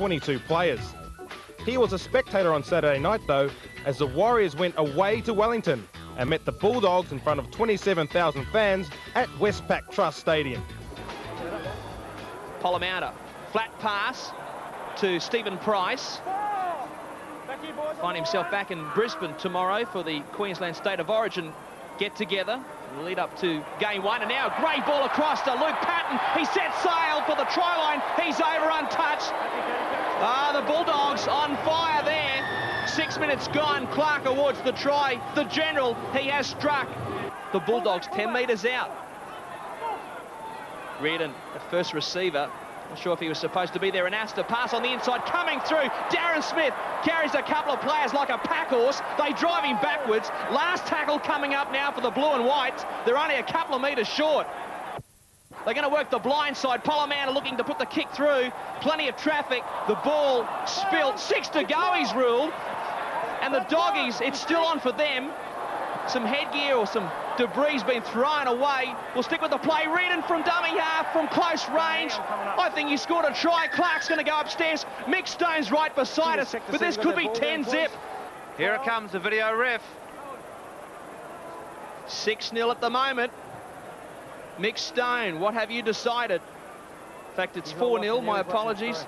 22 players. He was a spectator on Saturday night, though, as the Warriors went away to Wellington and met the Bulldogs in front of 27,000 fans at Westpac Trust Stadium. Polamalu, flat pass to Steven Price. Find himself back in Brisbane tomorrow for the Queensland State of Origin get-together. Lead up to game one, and now a great ball across to Luke Patten. He sets sail for the try line. He's over untouched. Ah, the Bulldogs on fire there. Six minutes gone. Clark awards the try. The general, he has struck. The Bulldogs 10 metres out. Reardon, the first receiver, not sure if he was supposed to be there. Anasta pass on the inside, coming through. Darren Smith carries a couple of players like a pack horse. They drive him backwards. Last tackle coming up now for the blue and whites. They're only a couple of metres short. They're going to work the blind side. Polamalu looking to put the kick through. Plenty of traffic. The ball spilled. Six to go, he's ruled. And the doggies, it's still on for them. Some headgear or some debris has been thrown away. We'll stick with the play. Reardon from dummy half, from close range. I think he scored a try. Clark's going to go upstairs. Mick Stone's right beside us, but this could be 10 zip. Here it comes, the video ref. 6-0 at the moment. Mick Stone, what have you decided? In fact, it's 4-0, my apologies.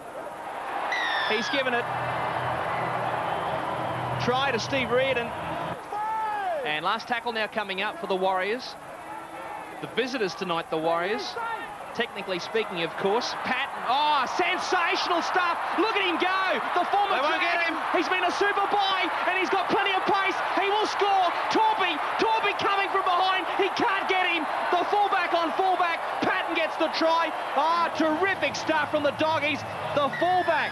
He's given it. Try to Steve Reardon. And last tackle now coming up for the Warriors. The visitors tonight, the Warriors. Technically speaking, of course. Pat, oh, sensational stuff. Look at him go. The former Dragon. He's been a super boy, and he's got plenty of pace. He will score. Torby. Torby coming from behind. He can't get him. The fullback on fullback. Patten gets the try. Ah, oh, terrific stuff from the doggies. The fullback.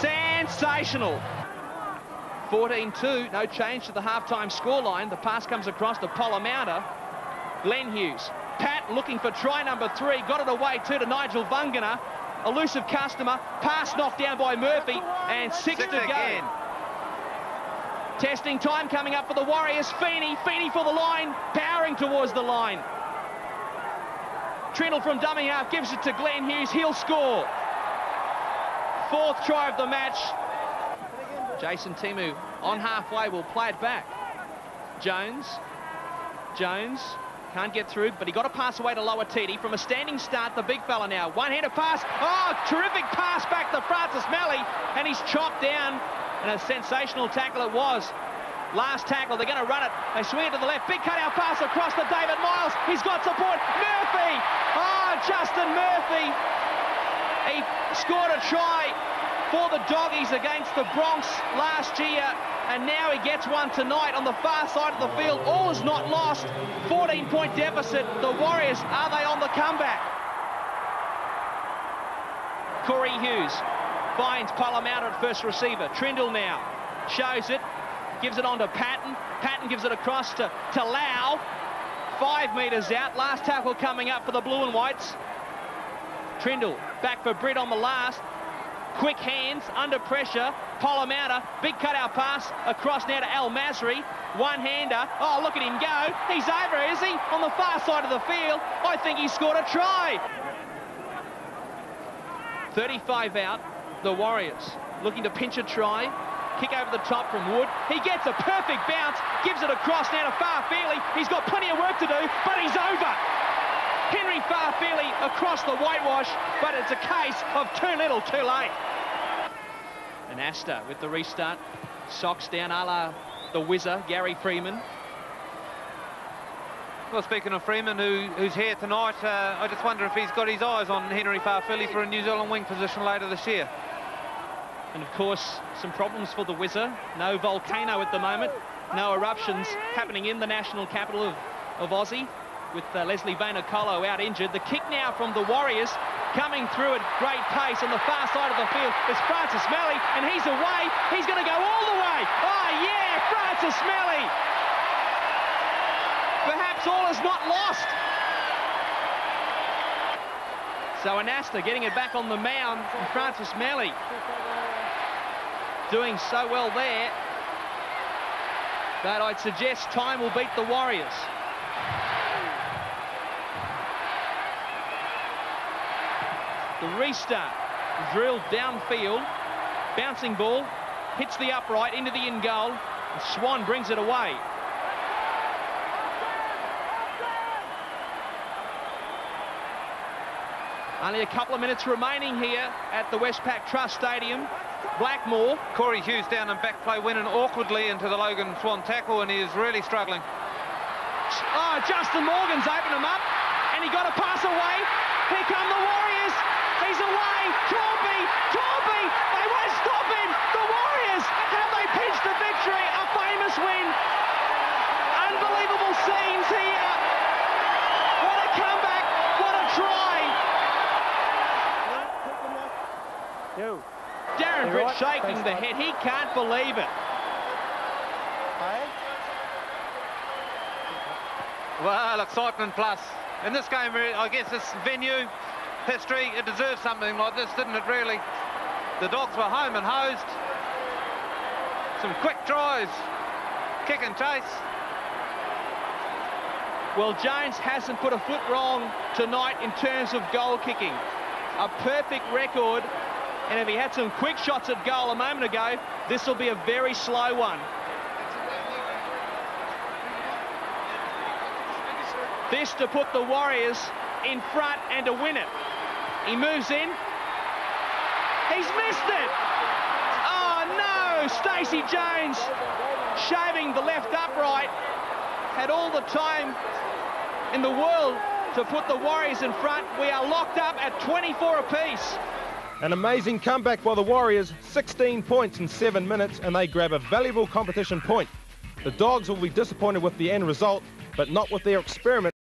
Sensational. 14-2, no change to the halftime scoreline. The pass comes across to Polamalu. Glenn Hughes. Pat looking for try number three. Got it away too to Nigel Vagana. Elusive customer. Pass knocked down by Murphy. And six, six to go. Again. Testing time coming up for the Warriors. Feeney. Feeney for the line. Powering towards the line. Trindle from dummy half gives it to Glenn Hughes. He'll score. Fourth try of the match. Jason Timu on halfway will play it back. Jones. Jones can't get through, but he got a pass away to Lauitiiti from a standing start, the big fella now. One-handed pass. Oh, terrific pass back to Francis Meli, and he's chopped down. And a sensational tackle it was. Last tackle, they're going to run it. They swing it to the left. Big cutout pass across to David Miles. He's got support. Murphy! Oh, Justin Murphy. He scored a try for the Doggies against the Broncos last year and now he gets one tonight on the far side of the field. All is not lost. 14-point deficit. The Warriors, are they on the comeback? Corey Hughes finds Polamalu at first receiver. Trindle now shows it, gives it on to Patten. Patten gives it across to, to Lau. Five metres out. Last tackle coming up for the blue and whites. Trindle back for Britt on the last. Quick hands, under pressure. Polamalu, big cutout pass across now to El Masri. One-hander. Oh, look at him go. He's over, is he? On the far side of the field. I think he scored a try. 35 out, the Warriors. Looking to pinch a try. Kick over the top from Wood. He gets a perfect bounce, gives it across now to Fa'afili. He's got plenty of work to do, but he's over. Henry Fa'afili across the whitewash, but it's a case of too little, too late. Anasta with the restart. Socks down a la the whizzer, Gary Freeman. Well, speaking of Freeman, who, who's here tonight, uh, I just wonder if he's got his eyes on Henry Fa'afili for a New Zealand wing position later this year. And, of course, some problems for the whizzer. No volcano at the moment. No eruptions happening in the national capital of, of Aussie with uh, Lesley Vainikolo out injured. The kick now from the Warriors coming through at great pace on the far side of the field is Francis Meli, and he's away. He's going to go all the way. Oh, yeah, Francis Meli. Perhaps all is not lost. So Anasta getting it back on the mound, and Francis Meli doing so well there. that I'd suggest time will beat the Warriors. The restart. drilled downfield. Bouncing ball, hits the upright into the in goal. and Swann brings it away. Only a couple of minutes remaining here at the Westpac Trust Stadium. Blackmore. Corey Hughes down and back play, winning awkwardly into the Logan Swann tackle, and he is really struggling. Oh, Justin Morgan's opened him up, and he got a pass away. Here come the Warriors. He's away. Torby, Torby. They won't stop him. The Warriors have they pinched a victory, a famous win. Unbelievable scenes here. What a comeback. What a try. Yo. Darren You Britt right? shaking Thanks, the head. He can't believe it. Well, excitement plus. In this game, uh, I guess this venue, history, it deserves something like this, didn't it, really? The Dogs were home and hosed. Some quick tries. Kick and chase. Well, Jones hasn't put a foot wrong tonight in terms of goal kicking. A perfect record, and if he had some quick shots at goal a moment ago, this will be a very slow one. This to put the Warriors in front and to win it. He moves in. He's missed it. Oh no, Stacey Jones shaving the left upright had all the time in the world to put the Warriors in front. We are locked up at 24 apiece. An amazing comeback by the Warriors, 16 points in seven minutes, and they grab a valuable competition point. The Dogs will be disappointed with the end result, but not with their experiment.